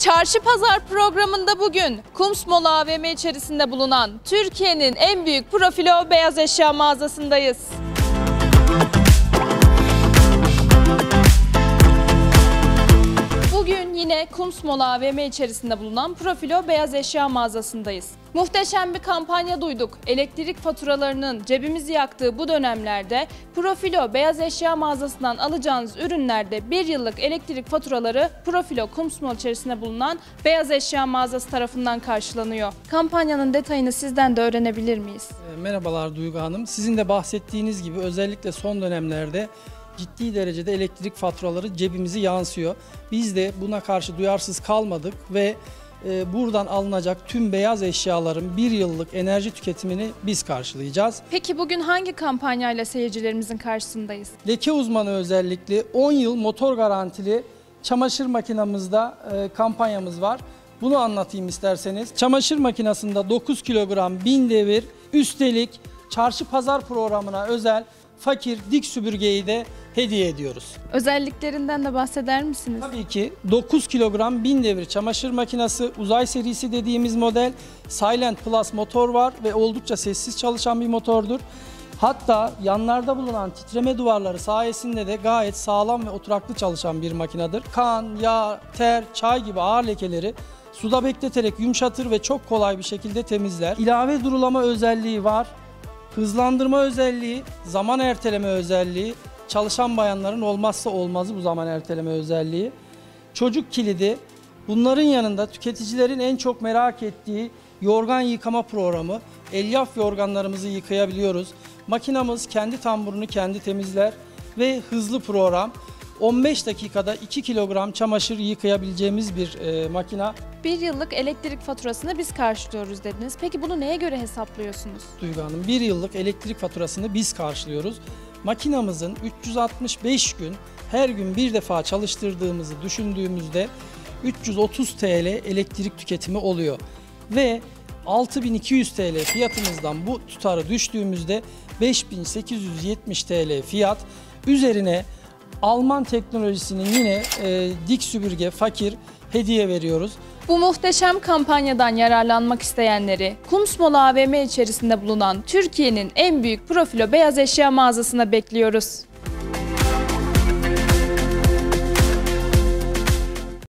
Çarşı Pazar programında bugün Kumsmol AVM içerisinde bulunan Türkiye'nin en büyük profilo beyaz eşya mağazasındayız. Yine Kumsmol AVM içerisinde bulunan Profilo Beyaz Eşya mağazasındayız. Muhteşem bir kampanya duyduk. Elektrik faturalarının cebimizi yaktığı bu dönemlerde Profilo Beyaz Eşya mağazasından alacağınız ürünlerde bir yıllık elektrik faturaları Profilo Kumsmol içerisinde bulunan Beyaz Eşya mağazası tarafından karşılanıyor. Kampanyanın detayını sizden de öğrenebilir miyiz? E, Merhabalar Duygu Hanım. Sizin de bahsettiğiniz gibi özellikle son dönemlerde ciddi derecede elektrik faturaları cebimizi yansıyor. Biz de buna karşı duyarsız kalmadık ve e, buradan alınacak tüm beyaz eşyaların bir yıllık enerji tüketimini biz karşılayacağız. Peki bugün hangi kampanyayla seyircilerimizin karşısındayız? Leke uzmanı özellikle 10 yıl motor garantili çamaşır makinamızda e, kampanyamız var. Bunu anlatayım isterseniz. Çamaşır makinesinde 9 kilogram 1000 devir üstelik çarşı pazar programına özel fakir dik süpürgeyi de hediye ediyoruz. Özelliklerinden de bahseder misiniz? Tabii ki 9 kilogram 1000 devir çamaşır makinesi uzay serisi dediğimiz model Silent Plus motor var ve oldukça sessiz çalışan bir motordur. Hatta yanlarda bulunan titreme duvarları sayesinde de gayet sağlam ve oturaklı çalışan bir makinedir. Kan, yağ, ter, çay gibi ağır lekeleri suda bekleterek yumuşatır ve çok kolay bir şekilde temizler. İlave durulama özelliği var. Hızlandırma özelliği, zaman erteleme özelliği, çalışan bayanların olmazsa olmazı bu zaman erteleme özelliği. Çocuk kilidi, bunların yanında tüketicilerin en çok merak ettiği yorgan yıkama programı. Elyaf yorganlarımızı yıkayabiliyoruz. Makinamız kendi tamburunu kendi temizler ve hızlı program. 15 dakikada 2 kilogram çamaşır yıkayabileceğimiz bir e, makina. Bir yıllık elektrik faturasını biz karşılıyoruz dediniz. Peki bunu neye göre hesaplıyorsunuz? Duygu Hanım. Bir yıllık elektrik faturasını biz karşılıyoruz. Makinamızın 365 gün her gün bir defa çalıştırdığımızı düşündüğümüzde 330 TL elektrik tüketimi oluyor. Ve 6200 TL fiyatımızdan bu tutarı düştüğümüzde 5870 TL fiyat üzerine Alman teknolojisinin yine e, dik süpürge fakir hediye veriyoruz. Bu muhteşem kampanyadan yararlanmak isteyenleri Kumsmol AVM içerisinde bulunan Türkiye'nin en büyük profilo beyaz eşya mağazasına bekliyoruz.